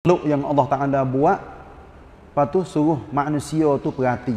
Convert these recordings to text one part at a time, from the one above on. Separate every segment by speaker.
Speaker 1: makhluk yang Allah Ta'ala buat lepas tu suruh manusia tu perhati.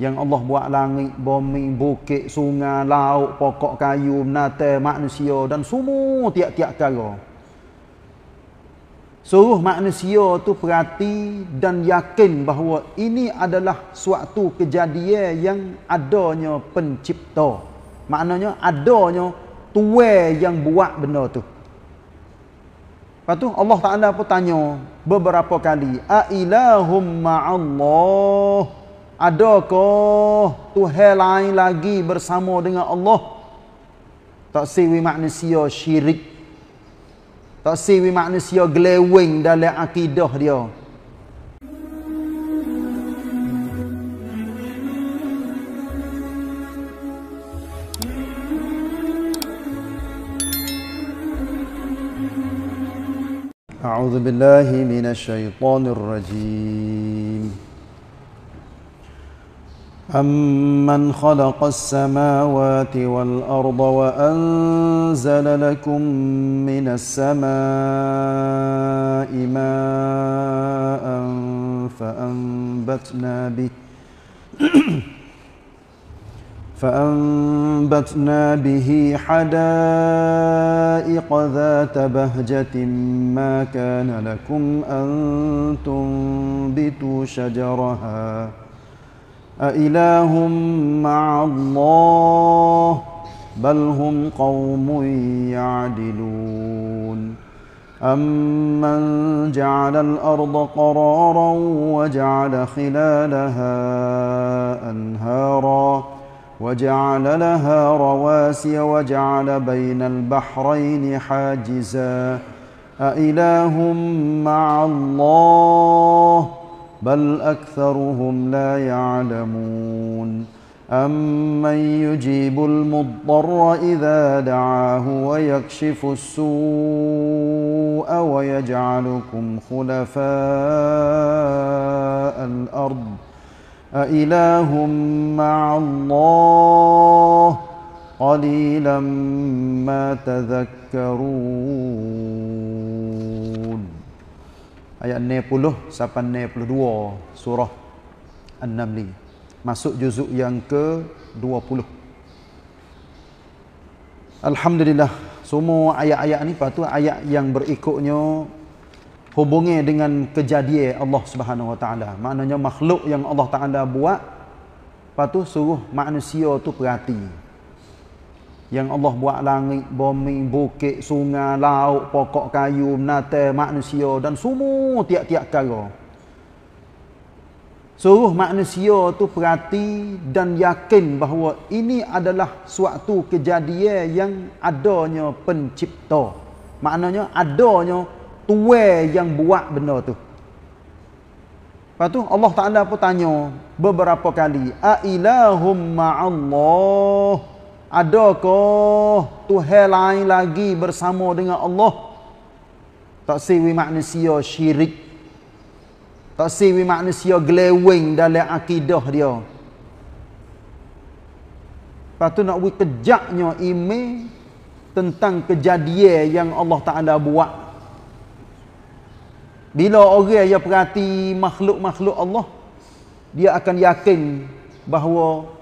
Speaker 1: Yang Allah buat langit, bumi, bukit, sungai, laut, pokok kayu, menata, manusia dan semua tiap-tiap kara suruh manusia tu perhati dan yakin bahawa ini adalah suatu kejadian yang adanya pencipta. Maknanya adanya tuwe yang buat benda tu Lepas tu Allah Ta'ala pun tanya beberapa kali. A'ilahum ma'allah. Adakah Tuhan lain lagi bersama dengan Allah? Tak siwi manusia syirik. Tak siwi manusia gelewing dalam akidah dia. أعوذ بالله من الشيطان الرجيم. أمن خلق السماوات والأرض وأنزل لكم من السماء ماء فأنبتنا به فأنبتنا به حدائق ذات بهجة ما كان لكم أن تنبتوا شجرها. أإله مع الله بل هم قوم يعدلون. أمن جعل الأرض قرارا وجعل خلالها أنهاراً. وجعل لها رواسي وجعل بين البحرين حاجزا. أإله مع الله بل أكثرهم لا يعلمون. أمن يجيب المضطر إذا دعاه ويكشف السوء ويجعلكم خلفاء الأرض؟ أإله مع الله قليلا ما تذكرون ayat 90 sampai 92 surah An-Naml masuk juzuk yang ke-20 Alhamdulillah semua ayat-ayat ni patut ayat yang berikutnya hubungi dengan kejadian Allah Subhanahu Wa Taala. Maknanya makhluk yang Allah Taala buat, tu suruh manusia tu perhati. Yang Allah buat langit, bumi, bukit, sungai, laut, pokok kayu, menata, manusia dan semua tiap-tiap kara. Suruh manusia tu perhati dan yakin bahawa ini adalah suatu kejadian yang adanya pencipta. Maknanya adanya tuwe yang buat benda tu. Lepas tu Allah Ta'ala pun tanya beberapa kali. A'ilahum ma'allah. Adakah Tuhan lain lagi bersama dengan Allah? Tak siwi manusia syirik. Tak siwi manusia gelewing dalam akidah dia. Lepas tu nak buat kejaknya email tentang kejadian yang Allah Ta'ala buat bila orang yang perhati makhluk-makhluk Allah, dia akan yakin bahawa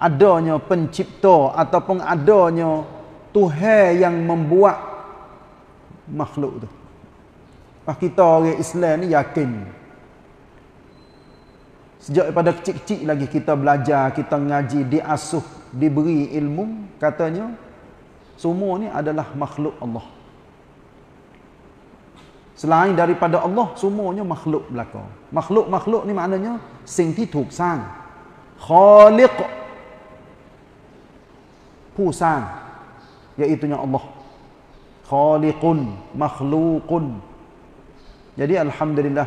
Speaker 1: adanya pencipta ataupun adanya Tuhan yang membuat makhluk tu. Pak kita orang Islam ni yakin. Sejak pada kecil-kecil lagi kita belajar, kita ngaji, diasuh, diberi ilmu, katanya semua ni adalah makhluk Allah. Selain daripada Allah, semuanya makhluk belaka. Makhluk-makhluk ni maknanya sing ti thuk sang. Khaliq pu sang iaitu Allah. Khaliqun, makhluqun. Jadi alhamdulillah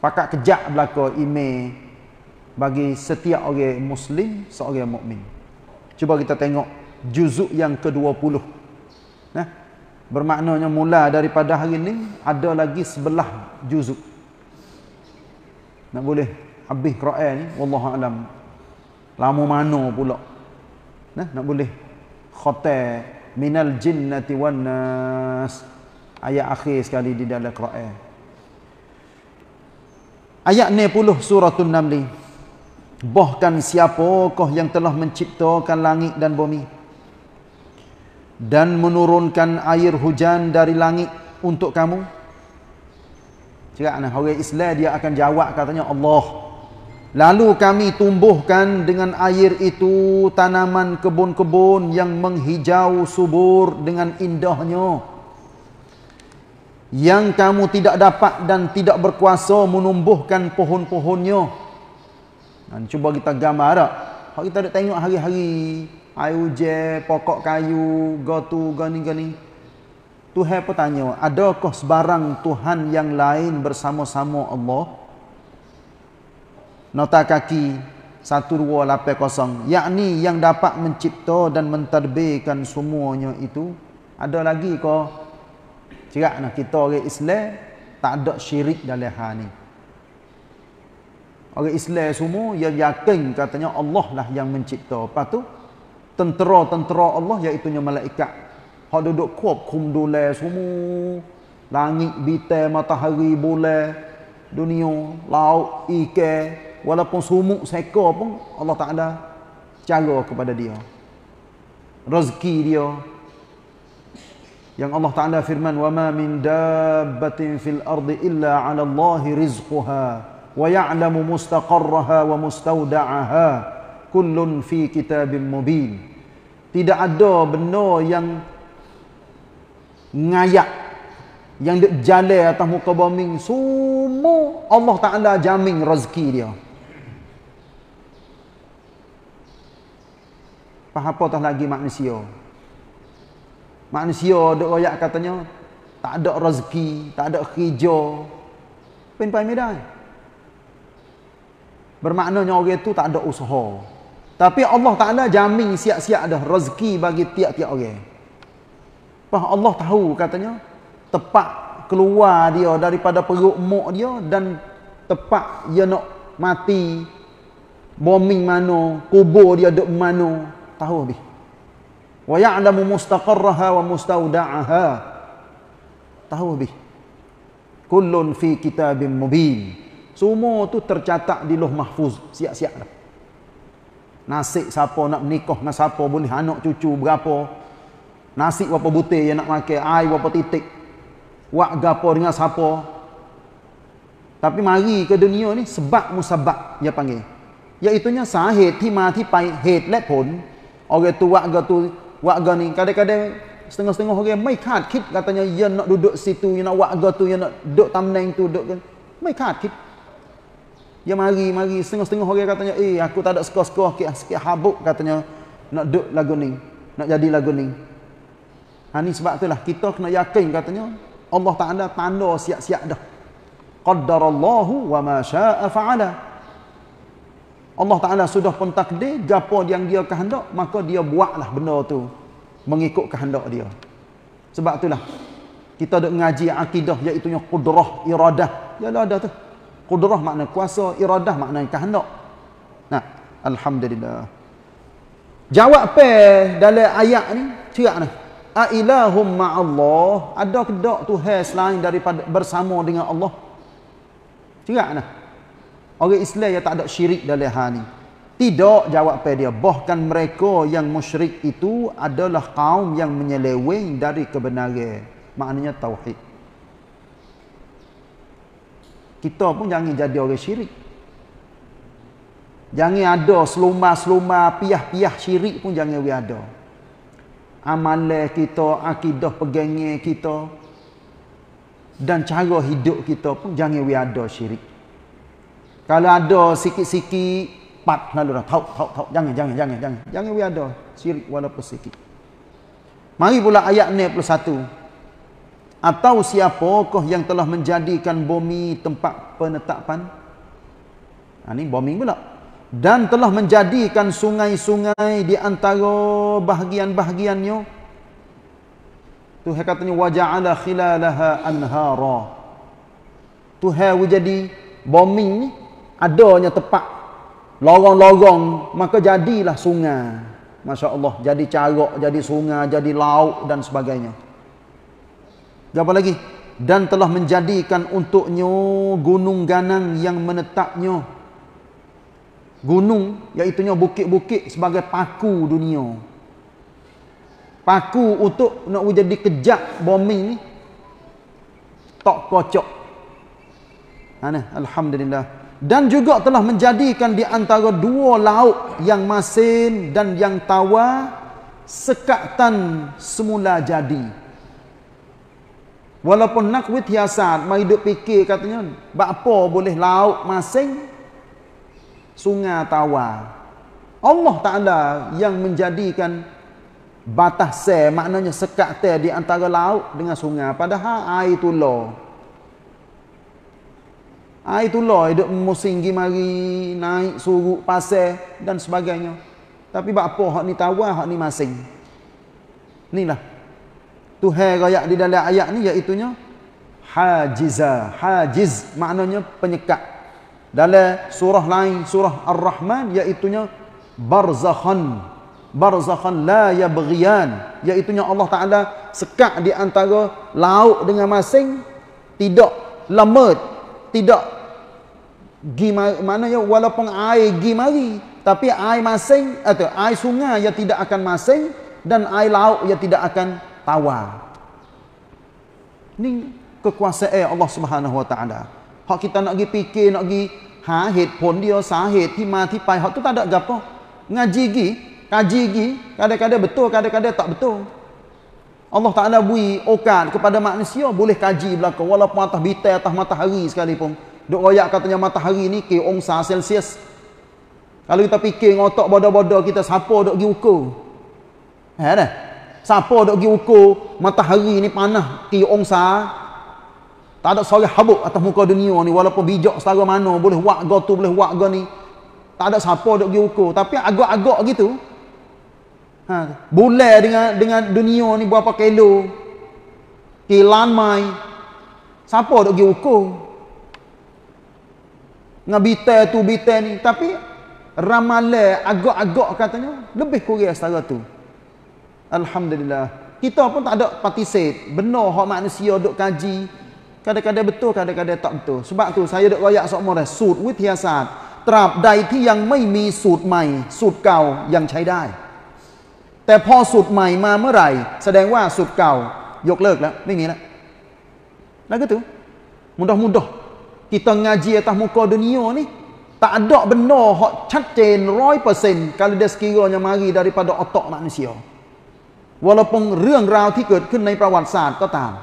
Speaker 1: pakak kejak belaka ime bagi setiap orang muslim, seorang mukmin. Cuba kita tengok juzuk yang ke-20. Nah, Bermaknanya mula daripada hari ini ada lagi sebelah juzuk. Nak boleh habis Quran ni wallahu alam. Lama mana pula. Nah, nak boleh khatam minal jinnati wan nas. ayat akhir sekali di dalam Quran ayat 60 suratul namli bahkan siapakah yang telah menciptakan langit dan bumi dan menurunkan air hujan dari langit untuk kamu cakap nah orang Islam dia akan jawab katanya Allah Lalu kami tumbuhkan dengan air itu tanaman kebun-kebun yang menghijau subur dengan indahnya. Yang kamu tidak dapat dan tidak berkuasa menumbuhkan pohon-pohonnya. Dan cuba kita gambar tak? Kalau kita tengok hari-hari, air hujan, pokok kayu, gotu, gani-gani. Tuhan bertanya, adakah sebarang Tuhan yang lain bersama-sama Allah? nota kaki 1280 yakni yang dapat mencipta dan mentadbirkan semuanya itu. Ada lagi ke cerak nak kita orang Islam tak ada syirik dalam hal ni. Orang Islam semua yang yakin katanya Allah lah yang mencipta. Lepas tu tentera-tentera Allah iaitu malaikat. Hak duduk kuap kum dole semua. Langit bintang matahari bulan dunia laut ikan walaupun sumuk seekor pun Allah Taala cara kepada dia. Rezeki dia. Yang Allah Taala firman wa ma min dabbatin fil ardi illa 'ala Allahi rizquha wa ya'lamu mustaqarraha wa mustawda'aha kullun fi kitabim mubin tidak ada benda yang ngayak yang dek jalan atas muka bumi semua Allah Taala jamin rezeki dia apa tah lagi manusia. Manusia dok royak katanya tak ada rezeki, tak ada kerja. Pen pai medan. Bermaknanya orang itu tak ada usaha. Tapi Allah Taala jamin siap-siap dah rezeki bagi tiap-tiap orang. Pah Allah tahu katanya tepat keluar dia daripada perut mak dia dan tepat dia nak mati. Bombing mana kubur dia duk mana tahu lebih wa ya'lamu mustaqarraha wa mustawda'aha. Tahu lebih kullun fi kitabim mubin. Semua tu tercatat di loh mahfuz siap-siap dah nasib siapa nak menikah dengan siapa boleh anak cucu berapa. Nasi berapa butir yang nak makan air berapa titik. Wak gapo dengan siapa. Tapi mari ke dunia ni sebab musabab dia panggil. Iaitunya sahih timati pai het let pun orang tu warga tu warga ni kadang-kadang setengah-setengah orang mai kad kit katanya dia nak duduk situ dia nak warga tu dia nak duduk tamneng tu duduk mai kad kit dia mari mari. Setengah-setengah orang katanya eh aku tak ada suka-suka sikit sikit habuk katanya nak duduk lagu ni. Nak jadi lagu ni. Ha ni sebab itulah kita kena yakin katanya Allah Taala tanda siap-siap dah. Qaddarallahu wa ma syaa fa'ala. Allah Ta'ala sudah pun takdir gapo yang dia kehendak maka dia buatlah benda tu mengikut kehendak dia. Sebab itulah kita duk ngaji akidah iaitu kudrah iradah. Ya ada tu kudrah makna kuasa iradah makna kehendak nah alhamdulillah jawab pe dalam ayat ni cerak ni a ilahum ma'allah ada ke tak tuhan selain daripada bersama dengan Allah cerak nah Orang Islam yang tak ada syirik dalam hal ni. Tidak jawab pada dia. Bahkan mereka yang musyrik itu adalah kaum yang menyeleweng dari kebenaran. Maknanya tauhid. Kita pun jangan jadi orang syirik. Jangan ada seluma-seluma piah-piah syirik pun jangan ada. Amalan kita, akidah pegangnya kita dan cara hidup kita pun jangan ada syirik. Kalau ada sikit-sikit pat lalu dah tahu tahu tahu jangan jangan jangan jangan jangan we ada syirik walaupun sikit. Mari pula ayat 61. Atau siapakah yang telah menjadikan bumi tempat penetapan? Ha ni bumi pula. Dan telah menjadikan sungai-sungai di antara bahagian-bahagiannya. Tuhan katanya waja'ala khilalaha anhara. Tuhan jadi bumi ni adanya tepat lorong-lorong maka jadilah sungai Masya Allah jadi carok jadi sungai jadi laut dan sebagainya Apa lagi? Dan telah menjadikan untuknya gunung ganang yang menetapnya. Gunung, iaitu bukit-bukit sebagai paku dunia. Paku untuk nak jadi kejap bombing ni. Tak kocok. Mana? Alhamdulillah dan juga telah menjadikan di antara dua laut yang masin dan yang tawa sekatan semula jadi walaupun nak wit hiasat mai duk fikir katanya apa boleh laut masin sungai tawa Allah Taala yang menjadikan batas se maknanya sekat di antara laut dengan sungai padahal air tu loh Ha, itulah hidup musim pergi mari, naik suruk, pasir dan sebagainya. Tapi apa hak ni tawar, hak ni masing. Inilah. Tuhan rakyat di dalam ayat ni iaitunya hajiza. Hajiz maknanya penyekat. Dalam surah lain, surah Ar-Rahman iaitunya barzakhan. Barzakhan la yabghiyan. Iaitunya Allah Ta'ala sekat di antara laut dengan masing. Tidak lemut. Tidak gi maknanya walaupun air gi mari tapi air masing atau air sungai yang tidak akan masing dan air laut yang tidak akan tawar ni kekuasaan Allah Subhanahu Wa Taala hak kita nak gi fikir nak gi ha pun dia sahih ti mati pai hak tu tak ada gapo ngaji gi kaji gi kadang-kadang betul kadang-kadang tak betul Allah Ta'ala bui okat kepada manusia boleh kaji belakang walaupun atas bitai atas matahari sekalipun Duk royak katanya matahari ni ke ongsa Celsius. Kalau kita fikir ngotok bodoh-bodoh kita siapa duk pergi ukur? Ha dah. Siapa duk pergi ukur matahari ni panas ke ongsa? Tak ada seorang habuk atas muka dunia ni walaupun bijak setara mana boleh buat go tu boleh buat go ni. Tak ada siapa duk pergi ukur tapi agak-agak gitu. Ha, bulan dengan dengan dunia ni berapa kilo? Kilan mai. Siapa duk pergi ukur? dengan bitai tu bitai ni tapi ramalan agak-agak katanya lebih kurang setara tu Alhamdulillah kita pun tak ada participate benar hak manusia duk kaji kadang-kadang betul kadang-kadang tak betul sebab tu saya duk royak sok more sud with hiasat ตราบใดที่ยังไม่มีสูตรใหม่สูตรเก่ายังใช้ได้ แต่พอสูตรใหม่มาเมื่อไหร่ แสดงว่าสูตรเก่ายกเลิกแล้วไม่มีแล้วแล้วก็ถู mudah-mudah kita ngaji atas muka dunia ni tak ada benda hak cancen 100% kalau dia sekiranya mari daripada otak manusia walaupun เรื่องราวที่เกิดขึ้นในประวัติศาสตร์ก็ตาม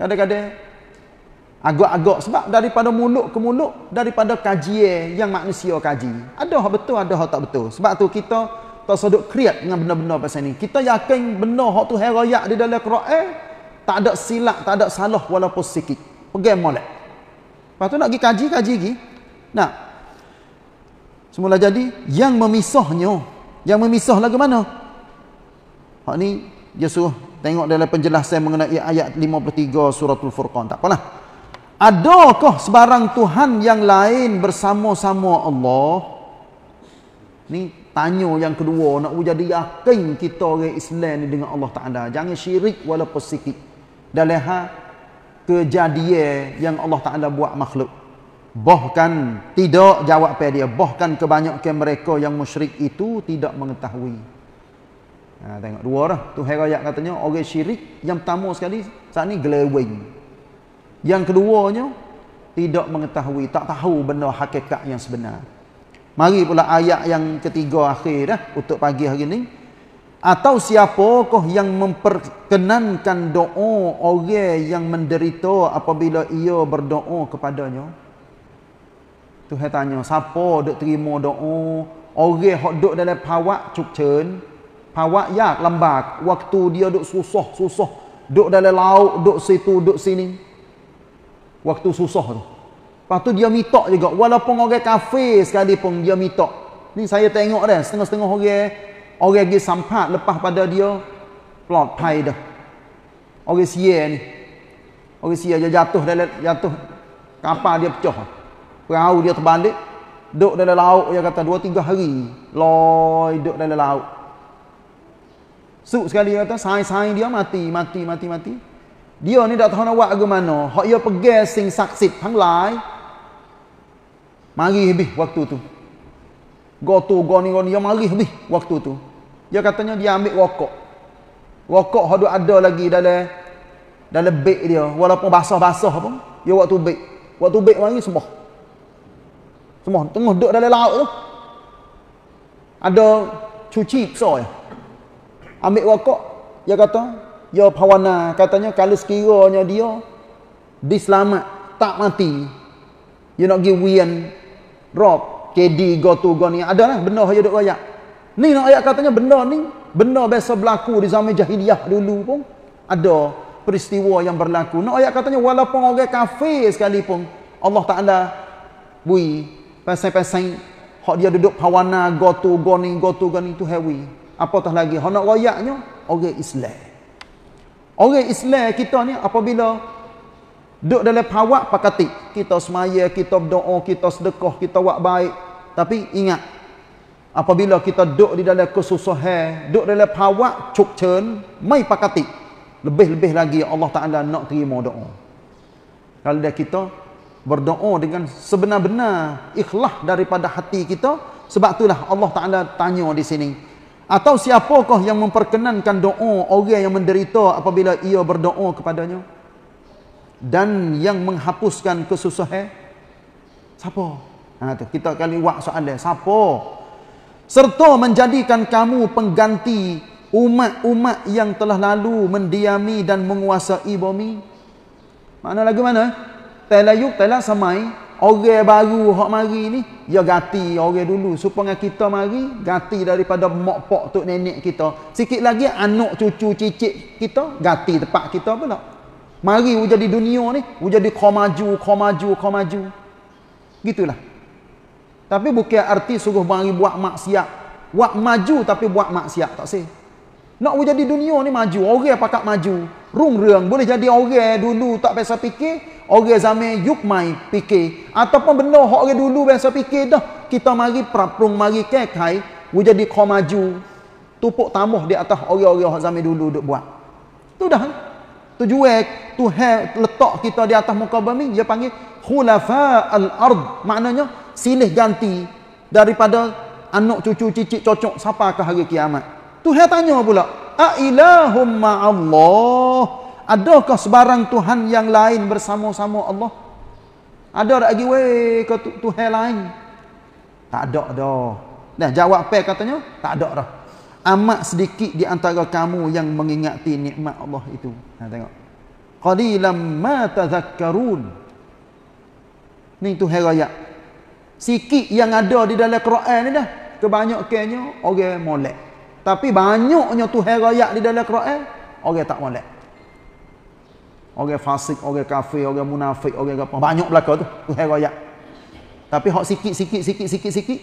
Speaker 1: kadang-kadang agak-agak sebab daripada mulut ke mulut daripada kajian yang manusia kaji ada hak betul ada hak tak betul sebab tu kita tak seduk kreat dengan benda-benda pasal ni kita yakin benda hak tu herayak di dalam Quran tak ada silap tak ada salah walaupun sikit pegang molek. Lepas tu nak pergi kaji, kaji lagi. Nak. Semula jadi, yang memisahnya, yang memisah lagu mana? Hak ni, dia suruh tengok dalam penjelasan mengenai ayat 53 suratul Furqan. Tak apalah. Adakah sebarang Tuhan yang lain bersama-sama Allah? Ni tanya yang kedua nak jadi yakin kita orang Islam ni dengan Allah Taala. Jangan syirik walaupun sikit. Dalam hal kejadian yang Allah Ta'ala buat makhluk bahkan tidak jawab pada dia. Bahkan kebanyakan mereka yang musyrik itu tidak mengetahui. Ha, tengok dua orang. Tu herayat katanya orang syirik yang pertama sekali saat ni gelewing. Yang keduanya tidak mengetahui tak tahu benda hakikat yang sebenar. Mari pula ayat yang ketiga akhir dah untuk pagi hari ni. Atau siapakah yang memperkenankan doa orang yang menderita apabila ia berdoa kepadanya? Tuhan tanya, siapa duk terima doa orang yang duk dalam pawak cukcen, pawak yak lembak, waktu dia duk susah-susah, duk dalam laut, duk situ, duk sini. Waktu susah tu. Lepas tu dia minta juga, walaupun orang kafir sekalipun dia minta. Ni saya tengok dah, setengah-setengah orang. Orang pergi sampat lepas pada dia plot pai dah. Orang sia ni. Orang sia dia jatuh dalam jatuh kapal dia pecah perahu dia terbalik duduk dalam laut dia kata 2 3 hari loi duduk dalam laut Suk sekali kata saing-saing dia mati, mati, mati, mati. Dia ni tak tahu nak buat ke mana. Hak dia pergi sing saksit hang lai. Mari habis waktu tu. Go tu, go ni, go ni. Dia mari habis waktu tu. Dia katanya dia ambil rokok. Rokok hak ada lagi dalam dalam beg dia. Walaupun basah-basah pun. Dia waktu beg. Waktu beg mari semua. Semua tengah duduk dalam laut tu. Ada cuci soy ambil rokok dia kata dia pawana katanya kalau sekiranya dia diselamat tak mati. Dia nak pergi wian rob KD go to go ni. Ada lah benda dia duk royak ni nak ayat katanya benda ni benda biasa berlaku di zaman jahiliah dulu pun ada peristiwa yang berlaku. Nak ayat katanya walaupun orang kafir sekalipun Allah Ta'ala bui pasal-pasal hak dia duduk pawana go to go ni go to go ni tu heavy. Apatah lagi hendak royaknya orang Islam. Orang Islam kita ni apabila duduk dalam pawak pakati kita semaya kita berdoa kita sedekah kita buat baik. Tapi ingat apabila kita duduk di dalam kesusahan duduk dalam pawak cukcen mai pakati lebih-lebih lagi Allah Taala nak terima doa. Kalau dia kita berdoa dengan sebenar-benar ikhlas daripada hati kita sebab itulah Allah Taala tanya di sini atau siapakah yang memperkenankan doa orang yang menderita apabila ia berdoa kepadanya? Dan yang menghapuskan kesusahan? Siapa? Ha, tu, kita kali buat soalan. Siapa? Serta menjadikan kamu pengganti umat-umat yang telah lalu mendiami dan menguasai bumi. Mana lagu mana? Telayuk, telah samai. Orang baru hak mari ni ya gati orang dulu supaya kita mari gati daripada mak pak tok nenek kita. Sikit lagi anak cucu cicit kita gati tempat kita pula. Mari jadi dunia ni, jadi kau maju, kau maju, kau maju. Gitulah. Tapi bukan arti suruh mari buat maksiat. Buat maju tapi buat maksiat tak sih. Nak jadi dunia ni maju, orang pakat maju. Rung reung boleh jadi orang dulu tak biasa fikir, orang zaman yuk mai fikir. Ataupun benda hak orang dulu biasa fikir dah. Kita mari praprung mari kekai. We jadi kau maju. Tupuk tambah di atas orang-orang hak zaman dulu duk buat. Tu dah. Tujuan Tuhan letak kita di atas muka bumi. Dia panggil khulafa al-ard. Maknanya silih ganti daripada anak cucu cicit cocok siapa ke hari kiamat. Tuhan tanya pula a ilahum ma'allah Adakah sebarang Tuhan yang lain bersama-sama Allah? Ada lagi weh ke Tuhan lain? Tak ada dah. Dah jawab apa katanya? Tak ada dah. Amat sedikit di antara kamu yang mengingati nikmat Allah itu. Nah tengok. Qalilam ma tadhakkarun. Ni Tuhan raya. Sikit yang ada di dalam Quran ni dah. Kebanyakannya orang molek. Tapi banyaknya Tuhan raya di dalam Quran, orang tak molek. Orang fasik, orang kafir, orang munafik, orang apa. Banyak belaka tu. Tuhan raya. Tapi hak sikit, sikit, sikit, sikit.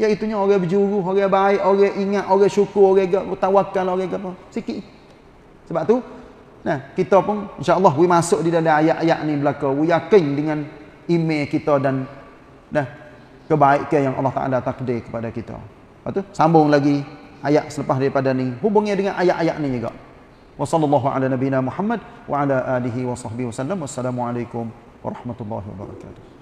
Speaker 1: Iaitunya orang berjuru, orang baik, orang ingat, orang syukur, orang tawakal, orang apa. Sikit. Sebab tu, nah, kita pun insyaAllah we masuk di dalam ayat-ayat ni belaka. We yakin dengan email kita dan dah kebaikan yang Allah Ta'ala takdir kepada kita. Lepas tu, sambung lagi ayat selepas daripada ni. Hubungnya dengan ayat-ayat ni juga. وصلى الله على نبينا محمد وعلى آله وصحبه وسلم. والسلام عليكم ورحمة الله وبركاته.